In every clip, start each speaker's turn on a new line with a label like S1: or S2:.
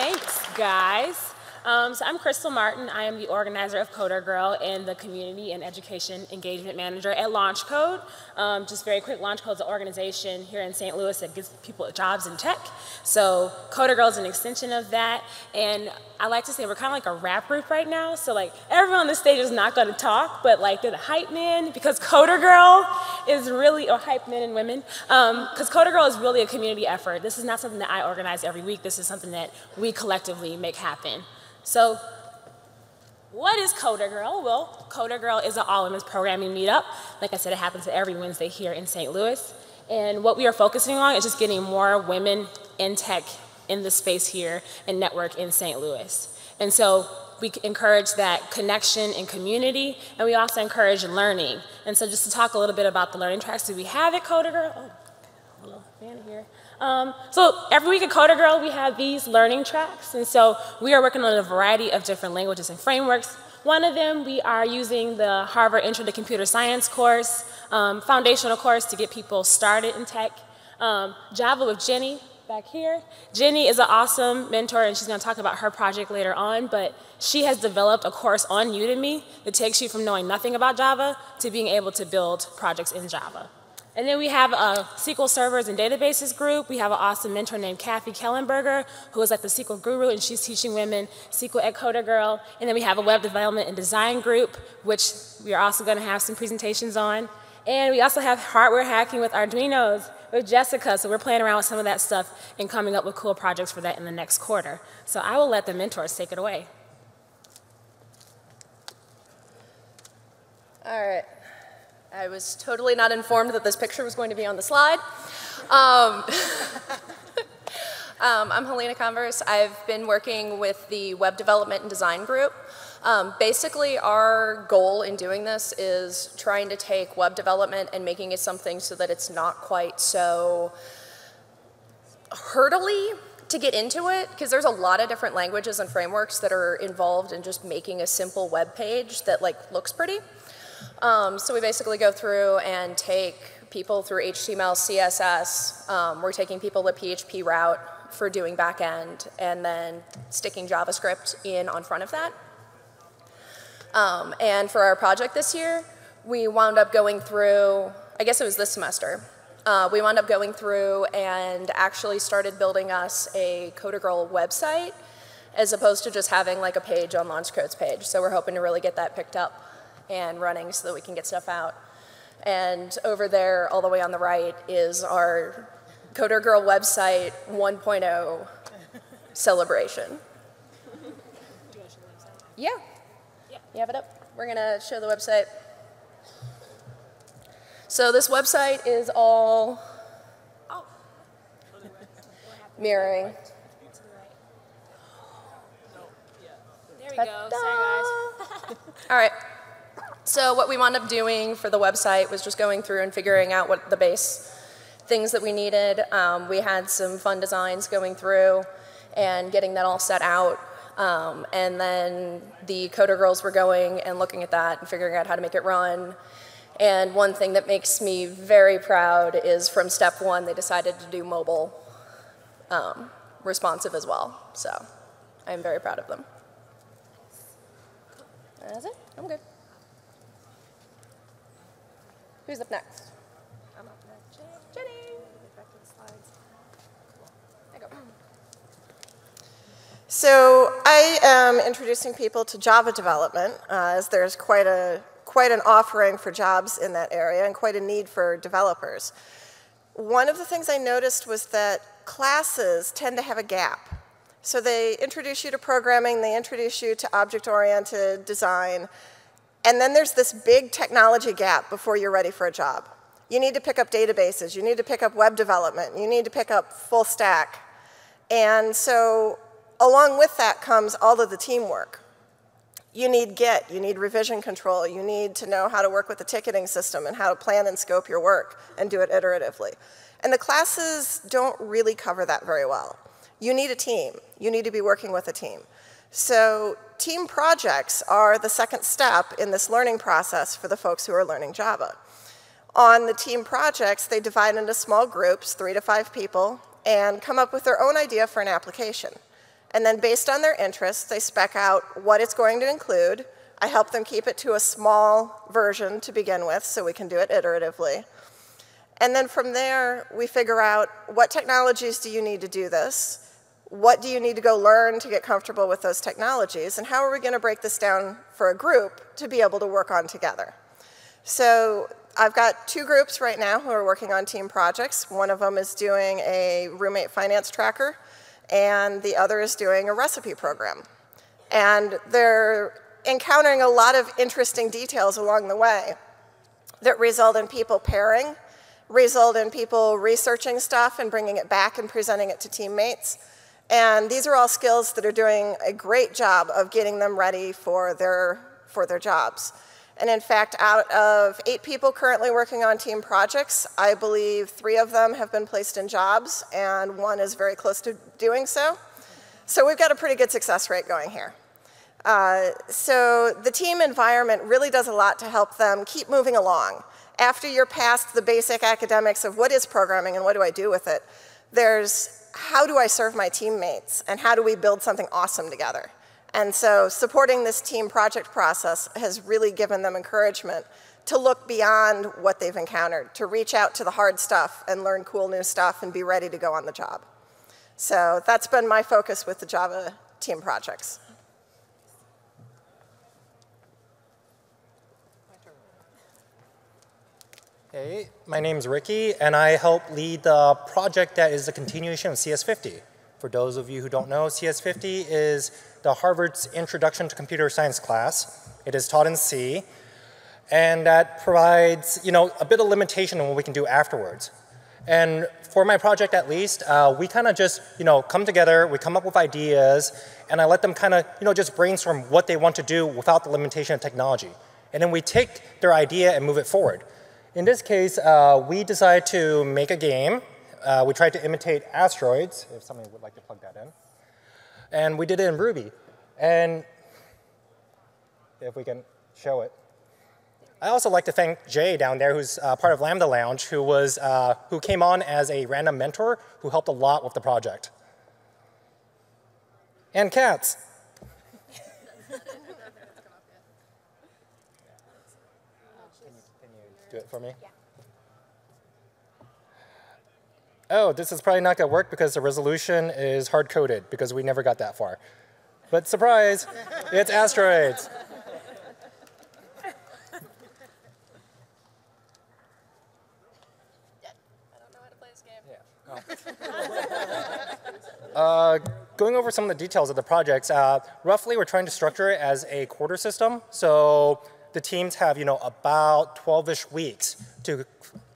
S1: Thanks, guys. Um, so I'm Crystal Martin. I am the organizer of Coder Girl and the Community and Education Engagement Manager at LaunchCode. Um, just very quick, LaunchCode is an organization here in St. Louis that gives people jobs in tech. So Coder Girl is an extension of that. And I like to say we're kind of like a rap group right now. So like everyone on the stage is not going to talk, but like they're the hype men because Coder Girl is really, or hype men and women, because um, Coder Girl is really a community effort. This is not something that I organize every week. This is something that we collectively make happen. So what is Coder Girl? Well, Coder Girl is an all-women's programming meetup. Like I said, it happens every Wednesday here in St. Louis. And what we are focusing on is just getting more women in tech in the space here and network in St. Louis. And so we encourage that connection and community, and we also encourage learning. And so just to talk a little bit about the learning tracks that we have at Coder Girl. Oh, little fan here. Um, so every week at Coder Girl, we have these learning tracks. And so we are working on a variety of different languages and frameworks. One of them, we are using the Harvard Intro to Computer Science course, um, foundational course to get people started in tech. Um, Java with Jenny, back here. Jenny is an awesome mentor, and she's going to talk about her project later on, but she has developed a course on Udemy that takes you from knowing nothing about Java to being able to build projects in Java. And then we have uh, a SQL servers and databases group. We have an awesome mentor named Kathi Kellenberger, who is like the SQL guru, and she's teaching women SQL at Coder Girl. And then we have a web development and design group, which we are also going to have some presentations on. And we also have hardware hacking with Arduinos with Jessica, so we're playing around with some of that stuff and coming up with cool projects for that in the next quarter. So I will let the mentors take it away.
S2: All right. I was totally not informed that this picture was going to be on the slide. Um, um, I'm Helena Converse. I've been working with the Web Development and Design Group. Um, basically, our goal in doing this is trying to take web development and making it something so that it's not quite so hurdly to get into it, because there's a lot of different languages and frameworks that are involved in just making a simple web page that like looks pretty. Um, so we basically go through and take people through HTML, CSS. Um, we're taking people the PHP route for doing backend and then sticking JavaScript in on front of that. Um, and for our project this year, we wound up going through, I guess it was this semester, uh, we wound up going through and actually started building us a Coder Girl website as opposed to just having like a page on LaunchCode's page. So we're hoping to really get that picked up and running so that we can get stuff out. And over there, all the way on the right, is our Coder Girl website 1.0 celebration. Yeah. yeah. You have it up? We're going to show the website. So this website is all oh. mirroring.
S1: There we go. Sorry, guys.
S2: all right. So what we wound up doing for the website was just going through and figuring out what the base things that we needed. Um, we had some fun designs going through and getting that all set out. Um, and then the coder girls were going and looking at that and figuring out how to make it run. And one thing that makes me very proud is from step one, they decided to do mobile um, responsive as well. So I'm very proud of them. That's it. I'm good. Who's up next? I'm up next. Jenny.
S3: So I am introducing people to Java development, uh, as there's quite a quite an offering for jobs in that area and quite a need for developers. One of the things I noticed was that classes tend to have a gap. So they introduce you to programming, they introduce you to object-oriented design, and then there's this big technology gap before you're ready for a job. You need to pick up databases, you need to pick up web development, you need to pick up full stack. And so along with that comes all of the teamwork. You need Git, you need revision control, you need to know how to work with the ticketing system and how to plan and scope your work and do it iteratively. And the classes don't really cover that very well. You need a team. You need to be working with a team. So team projects are the second step in this learning process for the folks who are learning Java. On the team projects, they divide into small groups, three to five people, and come up with their own idea for an application. And then based on their interests, they spec out what it's going to include. I help them keep it to a small version to begin with so we can do it iteratively. And then from there, we figure out what technologies do you need to do this? What do you need to go learn to get comfortable with those technologies? And how are we going to break this down for a group to be able to work on together? So I've got two groups right now who are working on team projects. One of them is doing a roommate finance tracker and the other is doing a recipe program. And they're encountering a lot of interesting details along the way that result in people pairing, result in people researching stuff and bringing it back and presenting it to teammates. And these are all skills that are doing a great job of getting them ready for their, for their jobs. And in fact, out of eight people currently working on team projects, I believe three of them have been placed in jobs, and one is very close to doing so. So we've got a pretty good success rate going here. Uh, so the team environment really does a lot to help them keep moving along. After you're past the basic academics of what is programming and what do I do with it, there's how do I serve my teammates and how do we build something awesome together. And so supporting this team project process has really given them encouragement to look beyond what they've encountered, to reach out to the hard stuff and learn cool new stuff and be ready to go on the job. So that's been my focus with the Java team projects.
S4: Hey, my name is Ricky, and I help lead the project that is the continuation of CS50. For those of you who don't know, CS50 is the Harvard's Introduction to Computer Science class. It is taught in C, and that provides, you know, a bit of limitation on what we can do afterwards. And for my project at least, uh, we kind of just, you know, come together, we come up with ideas, and I let them kind of, you know, just brainstorm what they want to do without the limitation of technology. And then we take their idea and move it forward. In this case, uh, we decided to make a game. Uh, we tried to imitate asteroids, if somebody would like to plug that in. And we did it in Ruby. And if we can show it. I also like to thank Jay down there, who's uh, part of Lambda Lounge, who, was, uh, who came on as a random mentor who helped a lot with the project. And cats. Do it for me? Yeah. Oh, this is probably not going to work because the resolution is hard-coded because we never got that far. But surprise, it's asteroids. Uh, going over some of the details of the projects, uh, roughly we're trying to structure it as a quarter system. So the teams have, you know, about 12-ish weeks to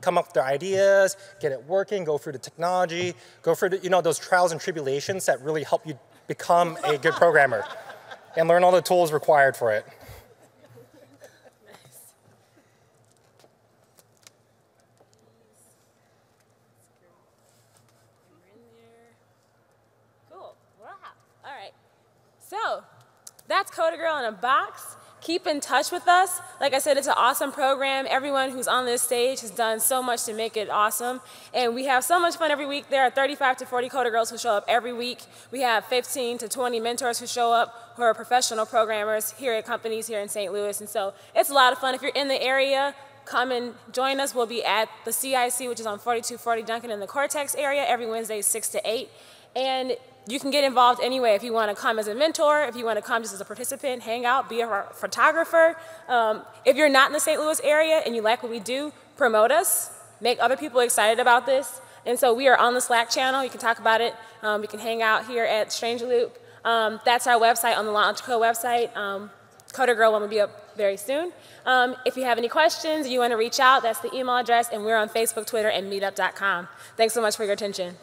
S4: come up with their ideas, get it working, go through the technology, go through, the, you know, those trials and tribulations that really help you become a good programmer and learn all the tools required for it.
S1: Cool. Wow. All right. So that's Coder Girl in a box keep in touch with us. Like I said, it's an awesome program. Everyone who's on this stage has done so much to make it awesome. And we have so much fun every week. There are 35 to 40 coder girls who show up every week. We have 15 to 20 mentors who show up who are professional programmers here at companies here in St. Louis. And so it's a lot of fun. If you're in the area, come and join us. We'll be at the CIC, which is on 4240 Duncan in the Cortex area every Wednesday, 6 to 8. And you can get involved anyway if you want to come as a mentor, if you want to come just as a participant, hang out, be a photographer. Um, if you're not in the St. Louis area and you like what we do, promote us, make other people excited about this. And so we are on the Slack channel. You can talk about it. Um, we can hang out here at Strange Loop. Um, that's our website on the LaunchCode website. Um, Coder Girl One will be up very soon. Um, if you have any questions, you want to reach out, that's the email address, and we're on Facebook, Twitter, and Meetup.com. Thanks so much for your attention.